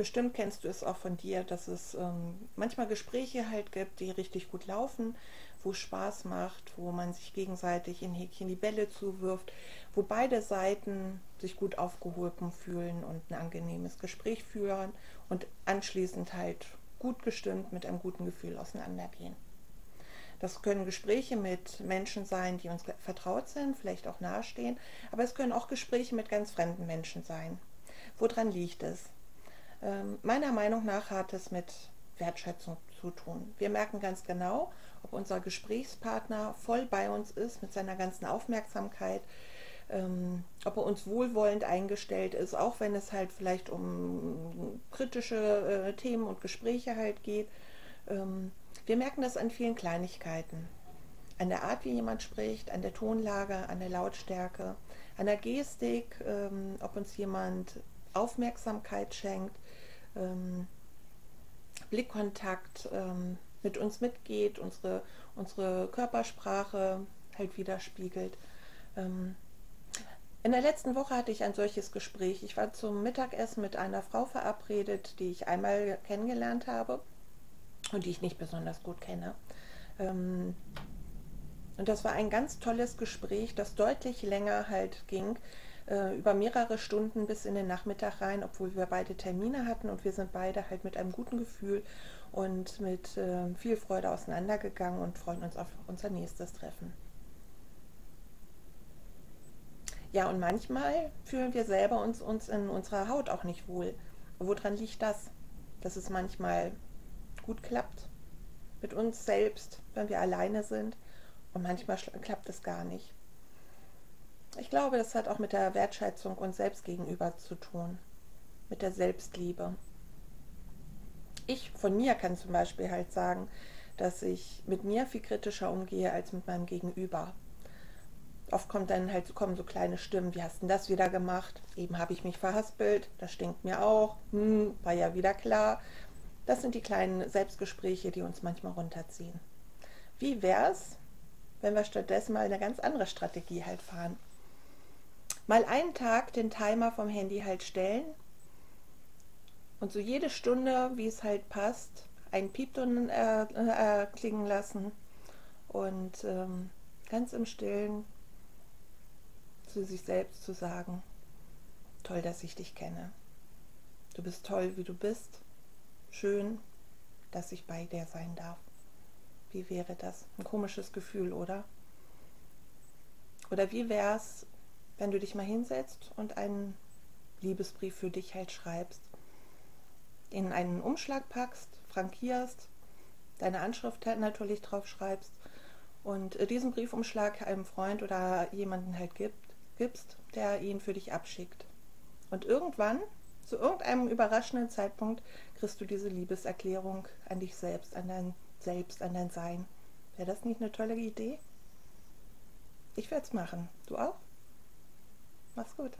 bestimmt kennst du es auch von dir, dass es ähm, manchmal Gespräche halt gibt, die richtig gut laufen, wo Spaß macht, wo man sich gegenseitig in Häkchen die Bälle zuwirft, wo beide Seiten sich gut aufgehoben fühlen und ein angenehmes Gespräch führen und anschließend halt gut gestimmt mit einem guten Gefühl auseinandergehen. Das können Gespräche mit Menschen sein, die uns vertraut sind, vielleicht auch nahestehen, aber es können auch Gespräche mit ganz fremden Menschen sein. Woran liegt es? Ähm, meiner Meinung nach hat es mit Wertschätzung zu tun. Wir merken ganz genau, ob unser Gesprächspartner voll bei uns ist mit seiner ganzen Aufmerksamkeit, ähm, ob er uns wohlwollend eingestellt ist, auch wenn es halt vielleicht um kritische äh, Themen und Gespräche halt geht. Ähm, wir merken das an vielen Kleinigkeiten. An der Art, wie jemand spricht, an der Tonlage, an der Lautstärke, an der Gestik, ähm, ob uns jemand Aufmerksamkeit schenkt, ähm, Blickkontakt ähm, mit uns mitgeht, unsere, unsere Körpersprache halt widerspiegelt. Ähm, in der letzten Woche hatte ich ein solches Gespräch. Ich war zum Mittagessen mit einer Frau verabredet, die ich einmal kennengelernt habe und die ich nicht besonders gut kenne. Ähm, und das war ein ganz tolles Gespräch, das deutlich länger halt ging, äh, über mehrere Stunden bis in den Nachmittag rein, obwohl wir beide Termine hatten und wir sind beide halt mit einem guten Gefühl und mit äh, viel Freude auseinandergegangen und freuen uns auf unser nächstes Treffen. Ja, und manchmal fühlen wir selber uns, uns in unserer Haut auch nicht wohl. Woran liegt das? Dass es manchmal gut klappt mit uns selbst, wenn wir alleine sind. Und manchmal klappt es gar nicht. Ich glaube, das hat auch mit der Wertschätzung uns selbst gegenüber zu tun, mit der Selbstliebe. Ich von mir kann zum Beispiel halt sagen, dass ich mit mir viel kritischer umgehe als mit meinem Gegenüber. Oft kommt dann halt kommen so kleine Stimmen, wie hast du das wieder gemacht? Eben habe ich mich verhaspelt, das stinkt mir auch, hm, war ja wieder klar. Das sind die kleinen Selbstgespräche, die uns manchmal runterziehen. Wie wäre es, wenn wir stattdessen mal eine ganz andere Strategie halt fahren? Mal einen Tag den Timer vom Handy halt stellen und so jede Stunde, wie es halt passt, einen Piepton äh, äh, klingen lassen und ähm, ganz im Stillen zu sich selbst zu sagen, toll, dass ich dich kenne. Du bist toll, wie du bist schön, dass ich bei dir sein darf. Wie wäre das? Ein komisches Gefühl, oder? Oder wie wäre es, wenn du dich mal hinsetzt und einen Liebesbrief für dich halt schreibst, in einen Umschlag packst, frankierst, deine Anschrift halt natürlich drauf schreibst und diesen Briefumschlag einem Freund oder jemanden halt gibt, gibst, der ihn für dich abschickt. Und irgendwann zu irgendeinem überraschenden Zeitpunkt kriegst du diese Liebeserklärung an dich selbst, an dein Selbst, an dein Sein. Wäre das nicht eine tolle Idee? Ich werde es machen. Du auch? Mach's gut.